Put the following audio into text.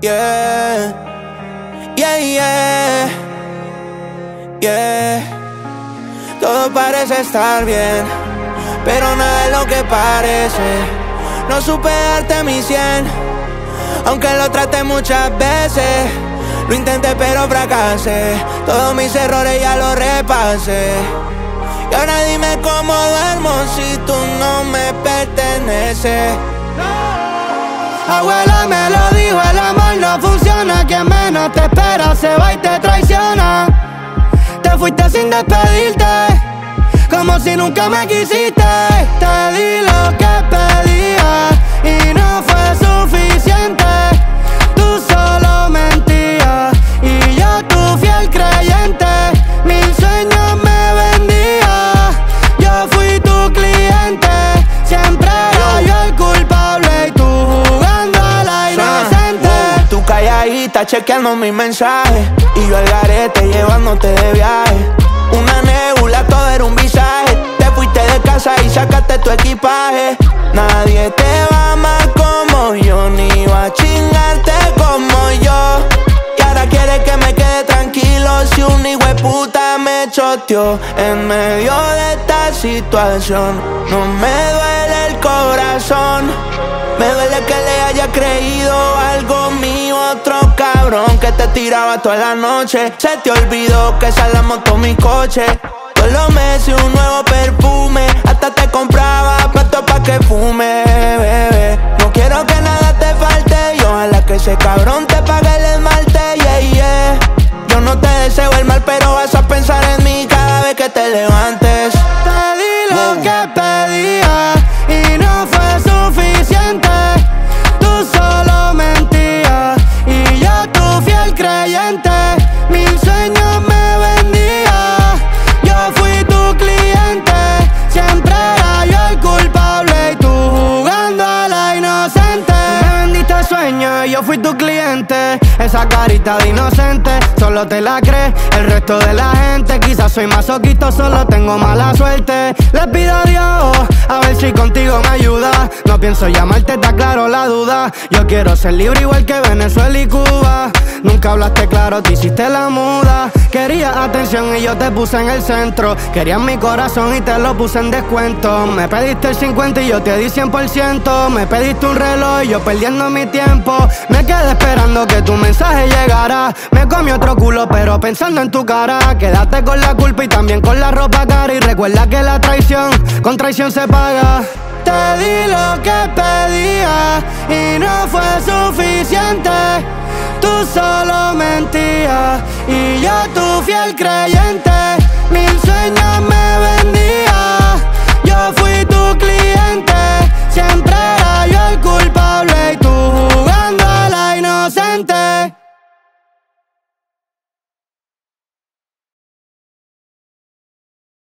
Yeah, yeah, yeah, yeah. Todo parece estar bien, pero nada es lo que parece. No supe darte mi cien, aunque lo traté muchas veces. Lo intenté pero fracasé, todos mis errores ya los repasé. Y ahora dime cómo duermo si tú no me perteneces. Abuela me menos te espera se va y te traiciona. Te fuiste sin despedirte Como si nunca me quisiste. Te di lo que pedía chequeando mis mensajes Y yo al garete llevándote de viaje. Una nebula, todo era un visaje. Te fuiste de casa y sacaste tu equipaje. Nadie te va amar como yo Ni va a chingarte como yo. Y ahora quieres que me quede tranquilo Si un hijo de puta me choteó En medio de esta situación. No me duele el corazón. Me duele que le haya creído cabrón que te tiraba toda la noche. Se te olvidó que esa la moto mi coche. Todos los meses un nuevo perfume, hasta te compraba pato pa' que fume, bebé. No quiero que nada te falte y ojalá que ese cabrón te pague el esmalte, yeah, yeah. Yo no te deseo el mal, pero vas a pensar en mí cada vez que te levantes. Te di lo que yo fui tu cliente. Esa carita de inocente, solo te la crees. El resto de la gente, quizás soy masoquito, solo tengo mala suerte. Le pido a Dios, a ver si contigo me ayuda. No pienso llamarte, está claro la duda. Yo quiero ser libre igual que Venezuela y Cuba. Nunca hablaste claro, te hiciste la muda. Querías atención y yo te puse en el centro. Querías mi corazón y te lo puse en descuento. Me pediste el 50 y yo te di 100%. Me pediste un reloj y yo perdiendo mi tiempo. Me quedé esperando que tu mensaje llegara. Me comí otro culo, pero pensando en tu cara. Quédate con la culpa y también con la ropa cara. Y recuerda que la traición, con traición se paga. Te di lo que pedía y no fue suficiente. Tú solo mentías y yo tu fiel creyente.